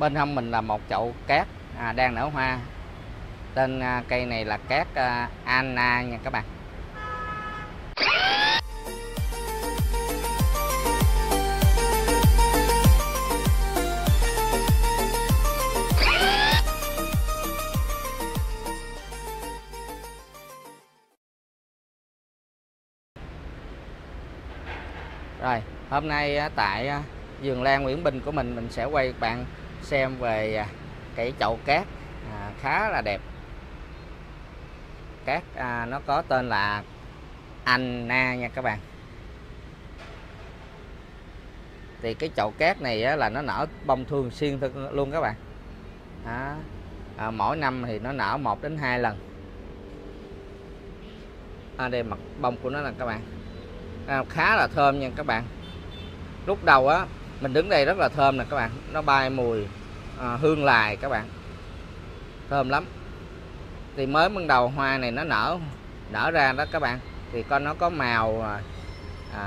bên hông mình là một chậu cát à, đang nở hoa. Tên à, cây này là cát à, Anna nha các bạn. Rồi, hôm nay tại vườn lan Nguyễn Bình của mình mình sẽ quay các bạn xem về à, cái chậu cát à, khá là đẹp. Cát à, nó có tên là Anna nha các bạn. Thì cái chậu cát này á, là nó nở bông thường xuyên thôi luôn các bạn. Đó. À, mỗi năm thì nó nở một đến hai lần. À, đây mặt bông của nó là các bạn à, khá là thơm nha các bạn lúc đầu á mình đứng đây rất là thơm nè các bạn. Nó bay mùi à, hương lài các bạn. Thơm lắm. Thì mới ban đầu hoa này nó nở nở ra đó các bạn. Thì con nó có màu à, à,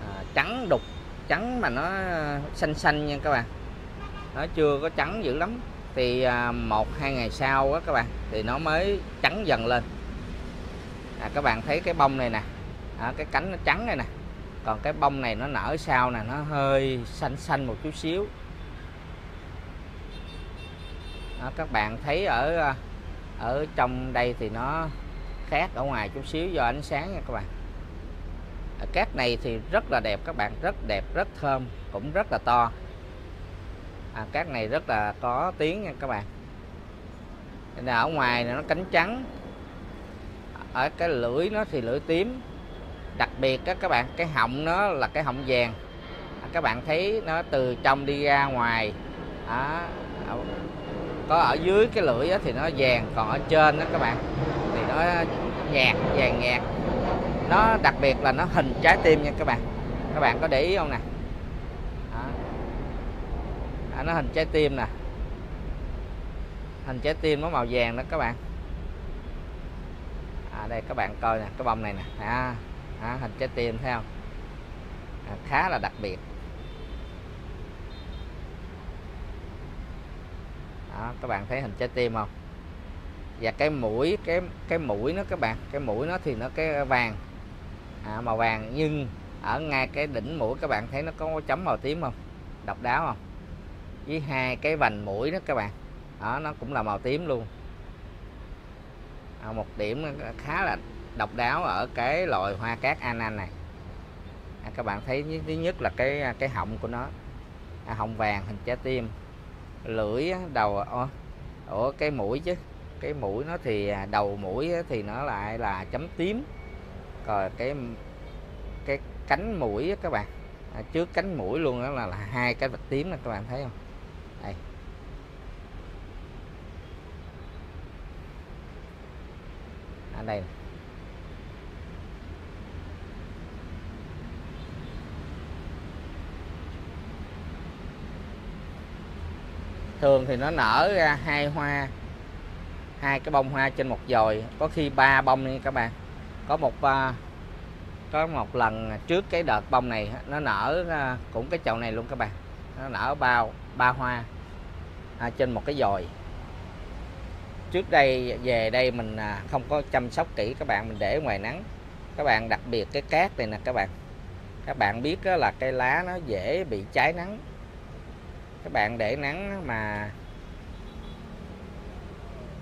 à, trắng đục trắng mà nó xanh xanh nha các bạn. Nó chưa có trắng dữ lắm. Thì à, một hai ngày sau á các bạn thì nó mới trắng dần lên. À, các bạn thấy cái bông này nè à, cái cánh nó trắng này nè còn cái bông này nó nở sau nè nó hơi xanh xanh một chút xíu. Đó, các bạn thấy ở à, ở trong đây thì nó khác ở ngoài chút xíu do ánh sáng nha các bạn. Cát này thì rất là đẹp các bạn rất đẹp rất thơm cũng rất là to. À, cát này rất là có tiếng nha các bạn. Ở ngoài này nó cánh trắng ở cái lưỡi nó thì lưỡi tím đặc biệt các các bạn cái họng nó là cái họng vàng. À, các bạn thấy nó từ trong đi ra ngoài. Đó. có ở dưới cái lưỡi thì nó vàng còn ở trên đó các bạn thì nó nhạt vàng nhạt. Nó đặc biệt là nó hình trái tim nha các bạn. Các bạn có để ý không nè? Đó. À, nó hình trái tim nè. Hình trái tim nó màu vàng đó các bạn. À, đây các bạn coi nè cái bông này nè. À, à, hình trái tim theo à, khá là đặc biệt. Đó, các bạn thấy hình trái tim không? Và cái mũi cái cái mũi nó các bạn cái mũi nó thì nó cái vàng. À, màu vàng nhưng ở ngay cái đỉnh mũi các bạn thấy nó có chấm màu tím không? Độc đáo không? Với hai cái vành mũi đó các bạn đó nó cũng là màu tím luôn. À, một điểm khá là độc đáo ở cái loại hoa cát anan này. À, các bạn thấy thứ nhất là cái cái họng của nó. À, họng vàng hình trái tim. Lưỡi đầu ở cái mũi chứ. Cái mũi nó thì à, đầu mũi thì nó lại là chấm tím. Rồi cái cái cánh mũi các bạn. À, trước cánh mũi luôn đó là, là hai cái vạch tím này các bạn thấy không? Đây. Ở đây này. Thường thì nó nở ra hai hoa hai cái bông hoa trên một dồi có khi ba bông nha các bạn. Có một à, có một lần trước cái đợt bông này nó nở cũng cái chậu này luôn các bạn. Nó nở bao ba hoa à, trên một cái dồi trước đây về đây mình à, không có chăm sóc kỹ các bạn mình để ngoài nắng. Các bạn đặc biệt cái cát này nè các bạn. Các bạn biết là cây lá nó dễ bị cháy nắng các bạn để nắng mà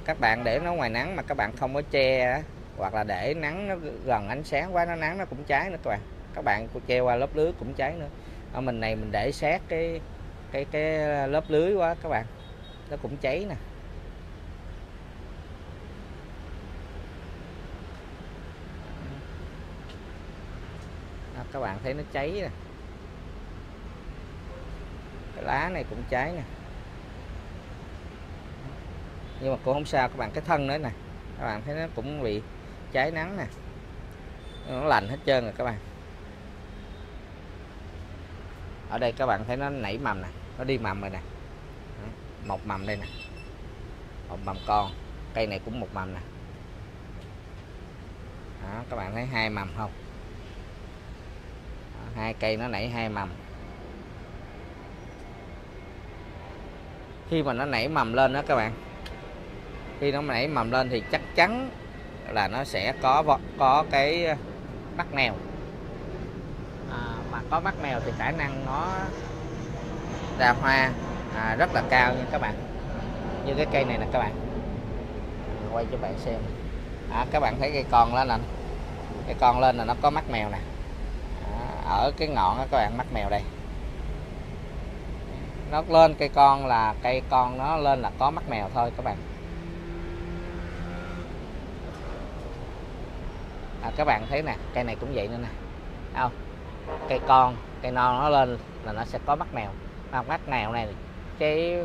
các bạn để nó ngoài nắng mà các bạn không có che hoặc là để nắng nó gần ánh sáng quá nó nắng nó cũng cháy nữa các bạn. Các bạn che qua lớp lưới cũng cháy nữa. Ở mình này mình để sát cái cái cái lớp lưới quá các bạn. Nó cũng cháy nè. Đó, các bạn thấy nó cháy nè cái lá này cũng cháy nè. Nhưng mà cũng không sao các bạn cái thân nữa nè các bạn thấy nó cũng bị cháy nắng nè. Nó lành hết trơn rồi các bạn. Ở đây các bạn thấy nó nảy mầm nè nó đi mầm rồi nè. Một mầm đây nè. Một mầm con cây này cũng một mầm nè. Đó, các bạn thấy hai mầm không? Đó, hai cây nó nảy hai mầm. Khi mà nó nảy mầm lên đó các bạn khi nó nảy mầm lên thì chắc chắn là nó sẽ có có cái mắt mèo. À, mà có mắt mèo thì khả năng nó ra hoa à, rất là cao nha các bạn. Như cái cây này nè các bạn. Quay cho bạn xem. À, các bạn thấy cây con lên nè. Cây con lên là nó có mắt mèo nè. À, ở cái ngọn đó các bạn mắt mèo đây nó lên cây con là cây con nó lên là có mắt mèo thôi các bạn. À, các bạn thấy nè cây này cũng vậy nữa nè. Không? Cây con cây non nó lên là nó sẽ có mắt mèo. Mà mắt mèo này cái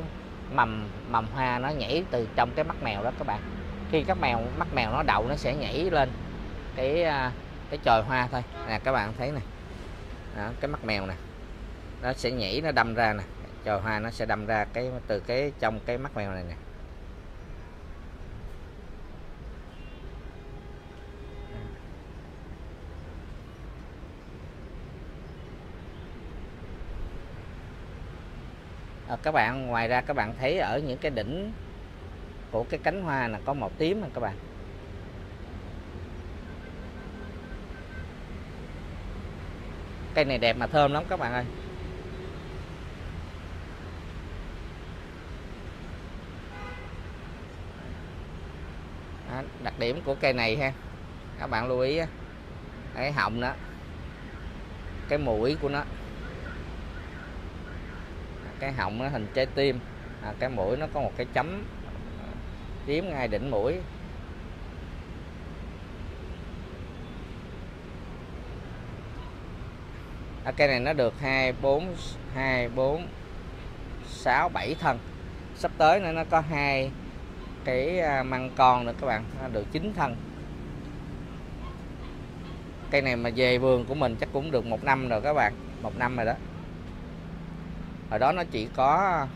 mầm mầm hoa nó nhảy từ trong cái mắt mèo đó các bạn. Khi các mèo mắt mèo nó đậu nó sẽ nhảy lên cái à, cái chồi hoa thôi. Nè các bạn thấy nè. Đó, cái mắt mèo nè. Nó sẽ nhảy nó đâm ra nè chồi hoa nó sẽ đâm ra cái từ cái trong cái mắt mèo này nè. À, các bạn ngoài ra các bạn thấy ở những cái đỉnh của cái cánh hoa là có màu tím nè các bạn? Cây này đẹp mà thơm lắm các bạn ơi đó, đặc điểm của cây này ha. Các bạn lưu ý cái họng đó. Cái mũi của nó. Cái họng nó hình trái tim. À, cái mũi nó có một cái chấm ờ, chiếm ngay đỉnh mũi. À, cây này nó được hai bốn hai bốn sáu bảy thân. Sắp tới nữa nó có hai cái à, măng con nữa các bạn. Nó được chín thân. Cây này mà về vườn của mình chắc cũng được một năm rồi các bạn. Một năm rồi đó. Hồi đó nó chỉ có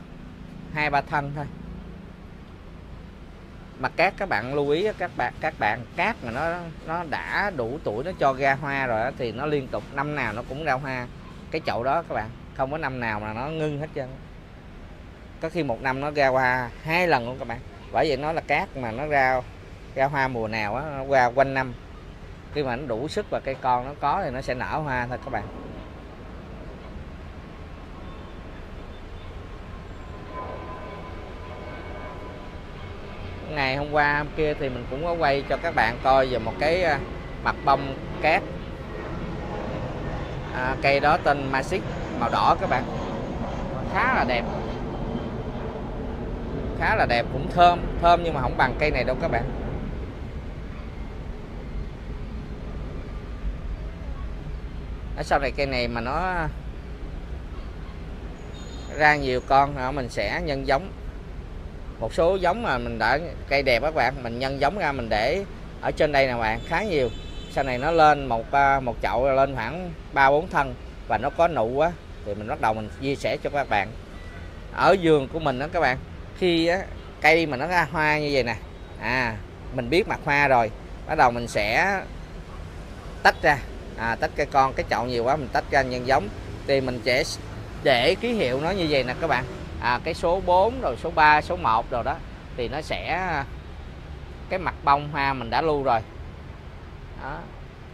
hai, ba thân thôi. Mà cát các bạn lưu ý các bạn các bạn, cát mà nó nó đã đủ tuổi nó cho ra hoa rồi thì nó liên tục năm nào nó cũng ra hoa. Cái chậu đó các bạn, không có năm nào mà nó ngưng hết trơn có khi một năm nó ra hoa hai lần luôn các bạn bởi vậy nó là cát mà nó ra ra hoa mùa nào á nó ra quanh năm. Khi mà nó đủ sức và cây con nó có thì nó sẽ nở hoa thôi các bạn. Ngày hôm qua hôm kia thì mình cũng có quay cho các bạn coi về một cái à, mặt bông cát. À, cây đó tên Masic màu đỏ các bạn. Khá là đẹp khá là đẹp, cũng thơm thơm nhưng mà không bằng cây này đâu các bạn. Ở sau này cây này mà nó ra nhiều con mình sẽ nhân giống. Một số giống mà mình đã, cây đẹp các bạn, mình nhân giống ra mình để ở trên đây nè bạn, khá nhiều. Sau này nó lên một một chậu lên khoảng ba, bốn thân và nó có nụ quá thì mình bắt đầu mình chia sẻ cho các bạn. Ở vườn của mình đó các bạn khi á, cây mà nó ra hoa như vậy nè à mình biết mặt hoa rồi bắt đầu mình sẽ tách ra à, tách cây con cái chậu nhiều quá mình tách ra nhân giống thì mình sẽ để ký hiệu nó như vậy nè các bạn à, cái số 4 rồi số 3 số 1 rồi đó thì nó sẽ cái mặt bông hoa mình đã lưu rồi đó.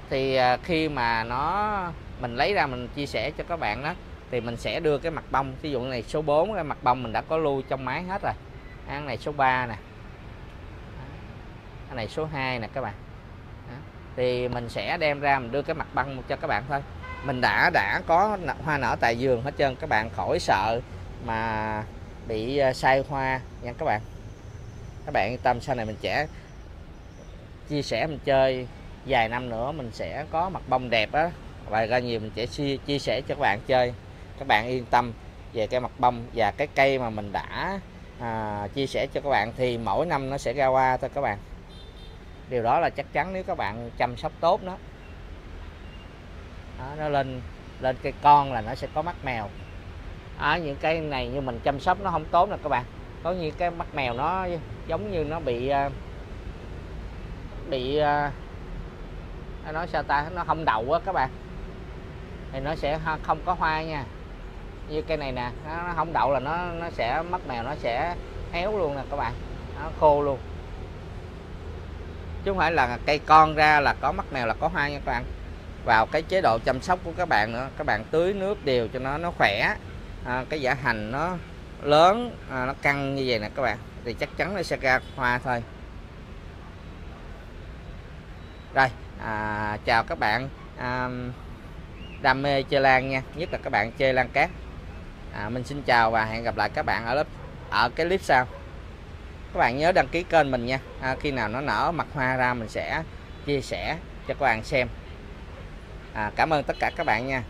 thì à, khi mà nó mình lấy ra mình chia sẻ cho các bạn đó thì mình sẽ đưa cái mặt bông ví dụ này số 4 cái mặt bông mình đã có lưu trong máy hết rồi. Cái này số 3 nè. Cái này số 2 nè các bạn. Đó. thì mình sẽ đem ra mình đưa cái mặt bông cho các bạn thôi. Mình đã đã có hoa nở tại vườn hết trơn các bạn khỏi sợ mà bị ờ, sai hoa nha các bạn. Các bạn yên tâm sau này mình sẽ chia sẻ mình chơi vài năm nữa mình sẽ có mặt bông đẹp á. Và ra nhiều mình sẽ chia, chia sẻ cho các bạn chơi các bạn yên tâm về cái mặt bông và cái cây mà mình đã à, chia sẻ cho các bạn thì mỗi năm nó sẽ ra hoa thôi các bạn. Điều đó là chắc chắn nếu các bạn chăm sóc tốt nó. Đó, nó lên lên cây con là nó sẽ có mắt mèo. À, những cây này như mình chăm sóc nó không tốt nè các bạn. Có những cái mắt mèo nó giống như nó bị à, bị à, nó nói sao ta? Nó không đậu á các bạn. Thì nó sẽ không có hoa nha như cây này nè nó, nó không đậu là nó nó sẽ mất mèo nó sẽ héo luôn nè các bạn. Nó khô luôn. Chứ không phải là cây con ra là có mắt mèo là có hoa nha các bạn. Vào cái chế độ chăm sóc của các bạn nữa các bạn tưới nước đều cho nó nó khỏe. À, cái giả hành nó lớn à, nó căng như vậy nè các bạn thì chắc chắn nó sẽ ra hoa thôi. Rồi à, chào các bạn. À, đam mê chơi lan nha nhất là các bạn chơi lan cát à, mình xin chào và hẹn gặp lại các bạn ở lớp ở cái clip sau. Các bạn nhớ đăng ký kênh mình nha. À, khi nào nó nở mặt hoa ra mình sẽ chia sẻ cho các bạn xem. À, cảm ơn tất cả các bạn nha.